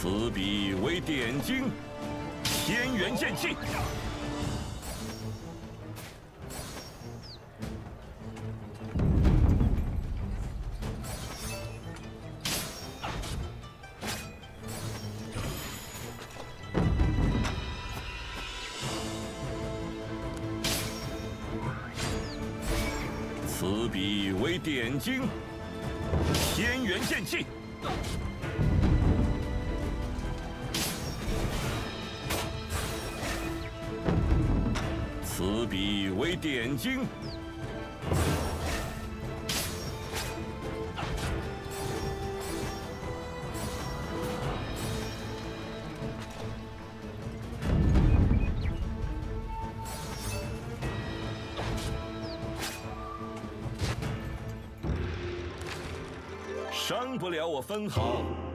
此笔为点睛，天元剑气。此笔为点睛，天元剑气。此笔为点睛，伤不了我分毫。